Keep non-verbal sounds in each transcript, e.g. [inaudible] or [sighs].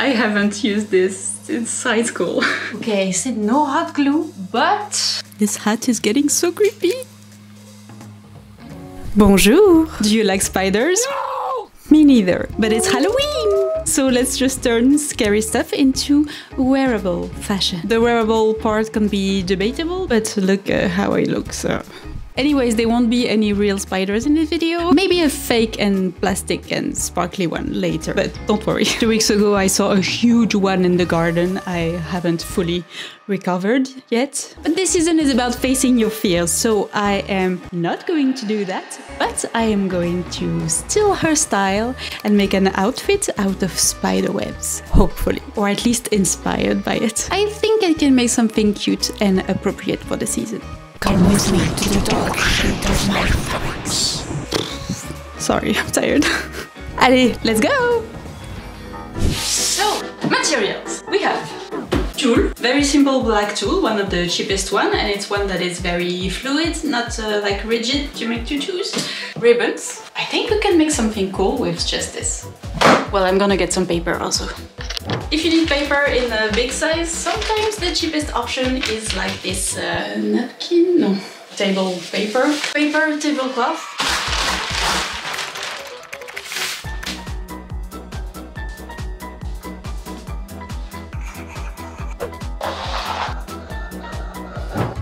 I haven't used this since high school. [laughs] okay, I said no hot glue, but this hat is getting so creepy. Bonjour! Do you like spiders? No! Me neither, but it's Halloween! So let's just turn scary stuff into wearable fashion. The wearable part can be debatable, but look uh, how I look, so... Anyways, there won't be any real spiders in this video. Maybe a fake and plastic and sparkly one later, but don't worry. [laughs] Two weeks ago I saw a huge one in the garden. I haven't fully recovered yet. But this season is about facing your fears, so I am not going to do that, but I am going to steal her style and make an outfit out of spider webs, hopefully, or at least inspired by it. I think I can make something cute and appropriate for the season. Come with me to the dark shade of my thoughts. Sorry, I'm tired. [laughs] Allez, let's go! So, materials. We have tulle, very simple black tulle, one of the cheapest one, and it's one that is very fluid, not uh, like rigid to make tutus. Ribbons. I think we can make something cool with just this. Well, I'm gonna get some paper also. If you need paper in a big size, sometimes the cheapest option is like this uh, napkin, no, table paper, paper tablecloth.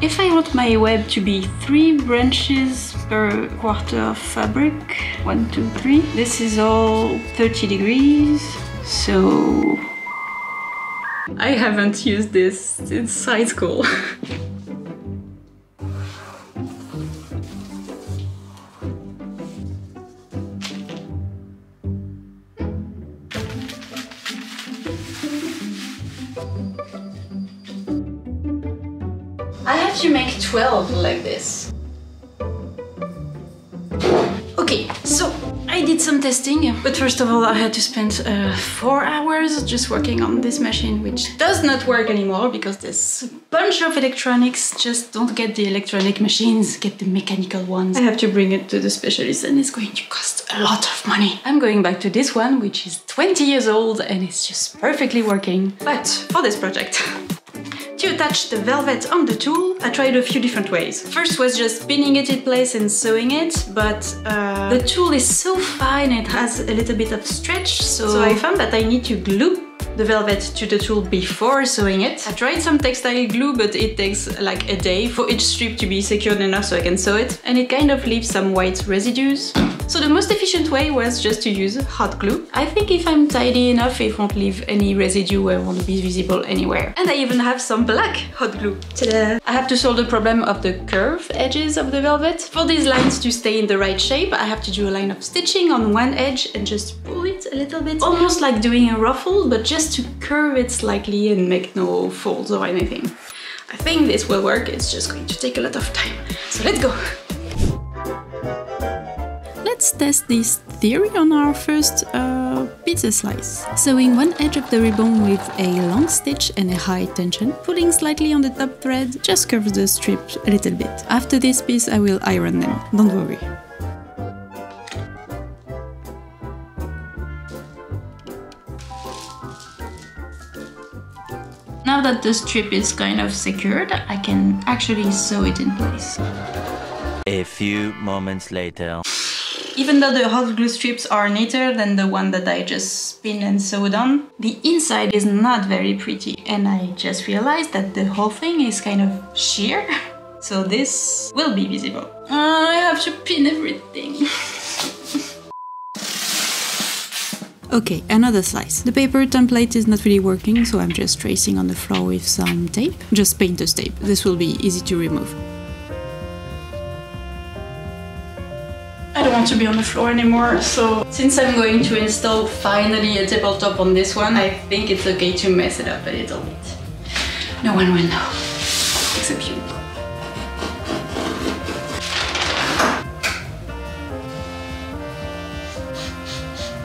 If I want my web to be three branches per quarter of fabric, one, two, three, this is all 30 degrees, so I haven't used this since high school. [laughs] I have to make 12 like this. Testing, but first of all I had to spend uh, four hours just working on this machine, which does not work anymore because this bunch of electronics just don't get the electronic machines, get the mechanical ones. I have to bring it to the specialist and it's going to cost a lot of money. I'm going back to this one, which is 20 years old and it's just perfectly working. But for this project, to attach the velvet on the tulle, I tried a few different ways. First was just pinning it in place and sewing it, but uh, the tulle is so fine, it has a little bit of stretch, so, so I found that I need to glue the velvet to the tulle before sewing it. I tried some textile glue, but it takes like a day for each strip to be secured enough so I can sew it, and it kind of leaves some white residues. So the most efficient way was just to use hot glue. I think if I'm tidy enough, it won't leave any residue it won't be visible anywhere. And I even have some black hot glue. I have to solve the problem of the curved edges of the velvet. For these lines to stay in the right shape, I have to do a line of stitching on one edge and just pull it a little bit. Almost like doing a ruffle, but just to curve it slightly and make no folds or anything. I think this will work, it's just going to take a lot of time. So let's go! Let's test this theory on our first uh, pizza slice. Sewing one edge of the ribbon with a long stitch and a high tension, pulling slightly on the top thread just curves the strip a little bit. After this piece I will iron them, don't worry. Now that the strip is kind of secured, I can actually sew it in place. A few moments later. Even though the hot glue strips are neater than the one that I just spin and sewed on, the inside is not very pretty and I just realized that the whole thing is kind of sheer. [laughs] So this will be visible. Uh, I have to pin everything. [laughs] Okay, another slice. The paper template is not really working, so I'm just tracing on the floor with some tape. Just painter's tape. This will be easy to remove. Want to be on the floor anymore, so since I'm going to install finally a tabletop on this one, I think it's okay to mess it up a little bit. No one will know, except you.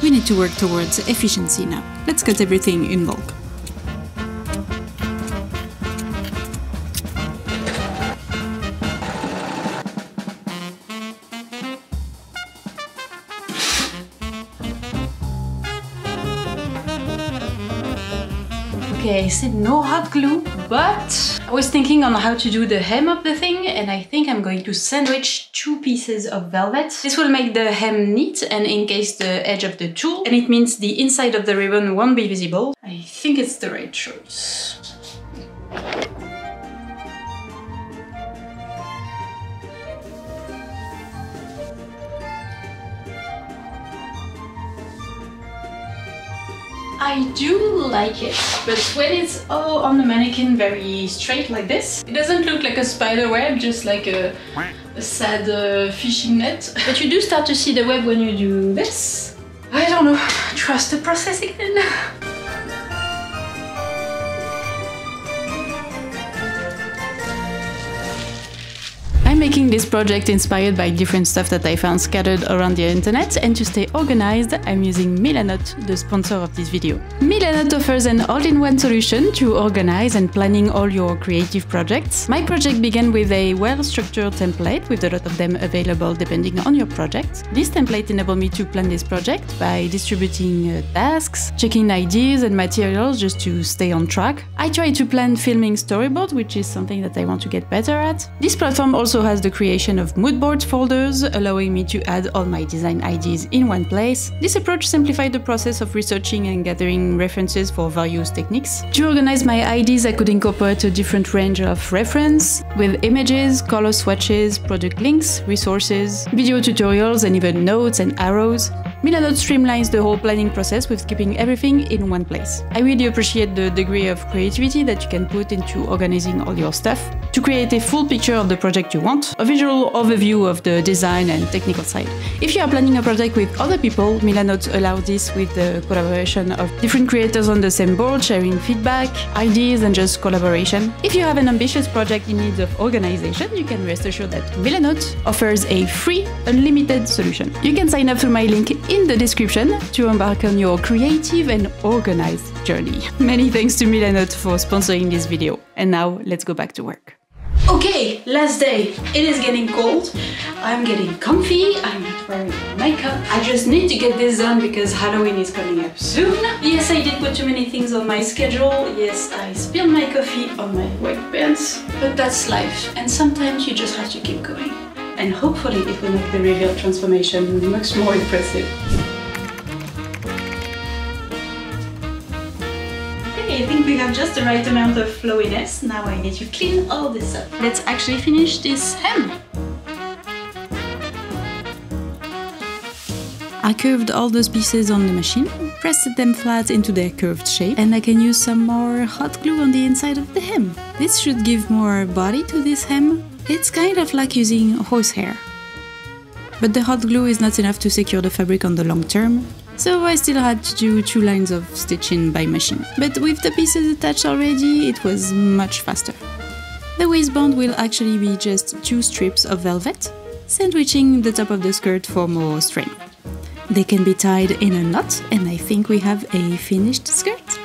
We need to work towards efficiency now. Let's cut everything in bulk. Okay, I said no hot glue, but I was thinking on how to do the hem of the thing and I think I'm going to sandwich two pieces of velvet. This will make the hem neat and encase the edge of the tulle and it means the inside of the ribbon won't be visible. I think it's the right choice. I do like it, but when it's all on the mannequin very straight like this, it doesn't look like a spider web, just like a, a sad uh, fishing net. But you do start to see the web when you do this. I don't know, trust the process again. [laughs] making this project inspired by different stuff that I found scattered around the internet and to stay organized, I'm using Milanote, the sponsor of this video. Milanote offers an all-in-one solution to organize and planning all your creative projects. My project began with a well-structured template with a lot of them available depending on your project. This template enabled me to plan this project by distributing uh, tasks, checking ideas and materials just to stay on track. I try to plan filming storyboards, which is something that I want to get better at. This platform also has the creation of mood boards folders, allowing me to add all my design ideas in one place. This approach simplified the process of researching and gathering references for various techniques. To organize my ideas, I could incorporate a different range of reference, with images, color swatches, product links, resources, video tutorials, and even notes and arrows. Milanote streamlines the whole planning process with keeping everything in one place. I really appreciate the degree of creativity that you can put into organizing all your stuff to create a full picture of the project you want, a visual overview of the design and technical side. If you are planning a project with other people, Milanote allows this with the collaboration of different creators on the same board, sharing feedback, ideas, and just collaboration. If you have an ambitious project in need of organization, you can rest assured that Milanote offers a free, unlimited solution. You can sign up through my link in the description to embark on your creative and organized journey. Many thanks to Milanote for sponsoring this video. And now let's go back to work. Okay, last day. It is getting cold. I'm getting comfy. I'm not wearing makeup. I just need to get this done because Halloween is coming up soon. Yes, I did put too many things on my schedule. Yes, I spilled my coffee on my white pants. But that's life. And sometimes you just have to keep going. And hopefully it will make the reveal transformation much more impressive. Okay, I think we have just the right amount of flowiness. Now I need to clean all this up. Let's actually finish this hem. I curved all those pieces on the machine, pressed them flat into their curved shape, and I can use some more hot glue on the inside of the hem. This should give more body to this hem. It's kind of like using horsehair. But the hot glue is not enough to secure the fabric on the long term, so I still had to do two lines of stitching by machine. But with the pieces attached already, it was much faster. The waistband will actually be just two strips of velvet, sandwiching the top of the skirt for more strength. They can be tied in a knot, and I think we have a finished skirt.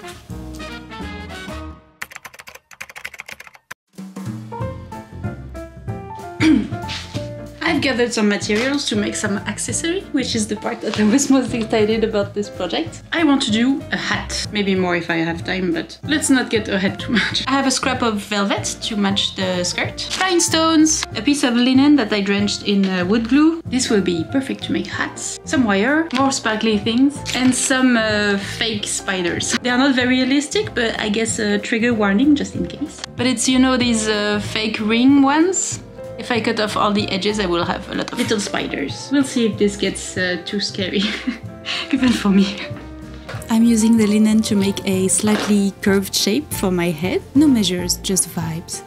[clears throat] I've gathered some materials to make some accessory, which is the part that I was [laughs] most excited about this project. I want to do a hat, maybe more if I have time, but let's not get ahead too much. I have a scrap of velvet to match the skirt, rhinestones, a piece of linen that I drenched in uh, wood glue. This will be perfect to make hats, some wire, more sparkly things, and some uh, fake spiders. They are not very realistic, but I guess a trigger warning just in case. But it's, you know, these uh, fake ring ones? If I cut off all the edges, I will have a lot of little spiders. We'll see if this gets uh, too scary, [laughs] even for me. I'm using the linen to make a slightly curved shape for my head. No measures, just vibes.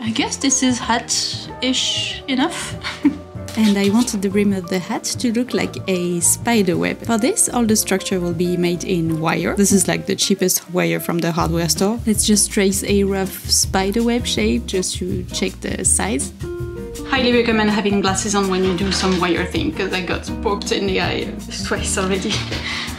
I guess this is hat-ish enough. [laughs] and I wanted the rim of the hat to look like a spider web. For this, all the structure will be made in wire. This is like the cheapest wire from the hardware store. Let's just trace a rough spider web shape just to check the size. Highly recommend having glasses on when you do some wire thing, because I got poked in the eye twice already. [laughs]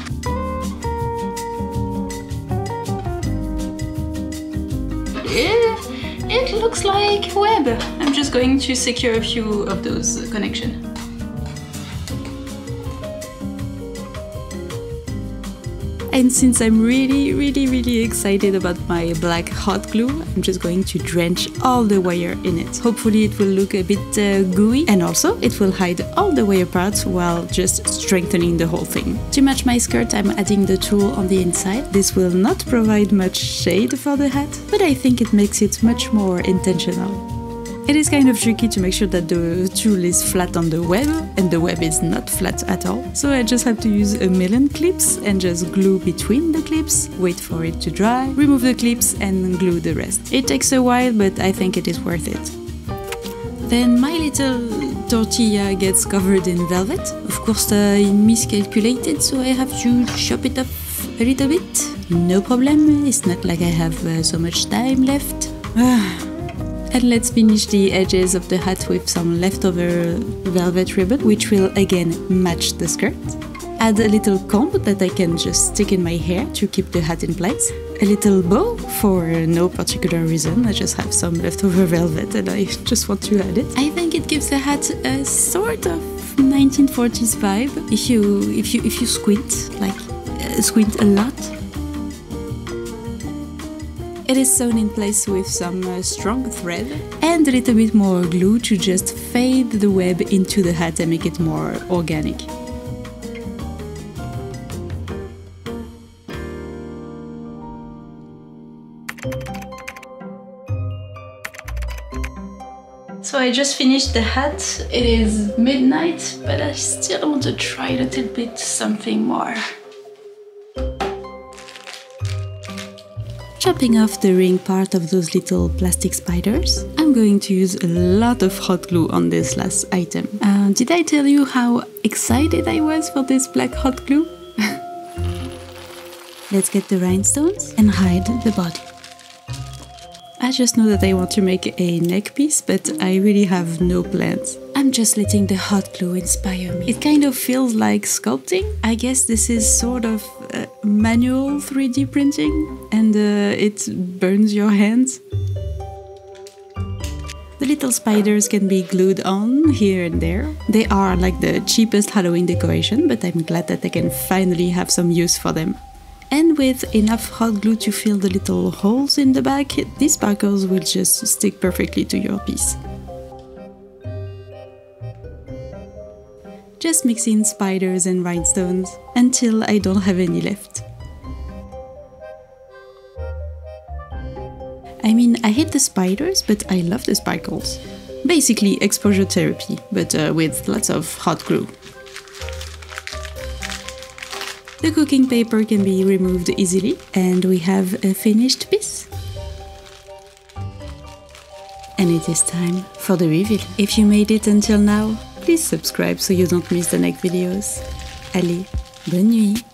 looks like web. I'm just going to secure a few of those connections. And since I'm really, really, really excited about my black hot glue, I'm just going to drench all the wire in it. Hopefully it will look a bit uh, gooey and also it will hide all the wire parts while just strengthening the whole thing. To match my skirt, I'm adding the tulle on the inside. This will not provide much shade for the hat, but I think it makes it much more intentional. It is kind of tricky to make sure that the tulle is flat on the web and the web is not flat at all. So I just have to use a million clips and just glue between the clips, wait for it to dry, remove the clips and glue the rest. It takes a while but I think it is worth it. Then my little tortilla gets covered in velvet. Of course I miscalculated so I have to chop it up a little bit. No problem, it's not like I have uh, so much time left. [sighs] And let's finish the edges of the hat with some leftover velvet ribbon, which will again match the skirt. Add a little comb that I can just stick in my hair to keep the hat in place. A little bow for no particular reason, I just have some leftover velvet and I just want to add it. I think it gives the hat a sort of 1940s vibe if you if you if you squint, like uh, squint a lot. It is sewn in place with some uh, strong thread and a little bit more glue to just fade the web into the hat and make it more organic. So I just finished the hat. It is midnight, but I still want to try a little bit something more. Chopping off the ring part of those little plastic spiders. I'm going to use a lot of hot glue on this last item. Uh, did I tell you how excited I was for this black hot glue? [laughs] Let's get the rhinestones and hide the body. I just know that I want to make a neck piece, but I really have no plans. I'm just letting the hot glue inspire me. It kind of feels like sculpting. I guess this is sort of uh, manual 3D printing and uh, it burns your hands. The little spiders can be glued on here and there. They are like the cheapest Halloween decoration, but I'm glad that I can finally have some use for them. And with enough hot glue to fill the little holes in the back, these sparkles will just stick perfectly to your piece. Just mix in spiders and rhinestones until I don't have any left. I mean, I hate the spiders, but I love the sparkles. Basically exposure therapy, but uh, with lots of hot glue. The cooking paper can be removed easily and we have a finished piece. And it is time for the reveal. If you made it until now, please subscribe so you don't miss the next videos. Allez, bonne nuit